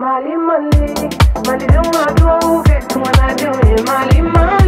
Mali Mali, Mali don't want to get to Mali Mali.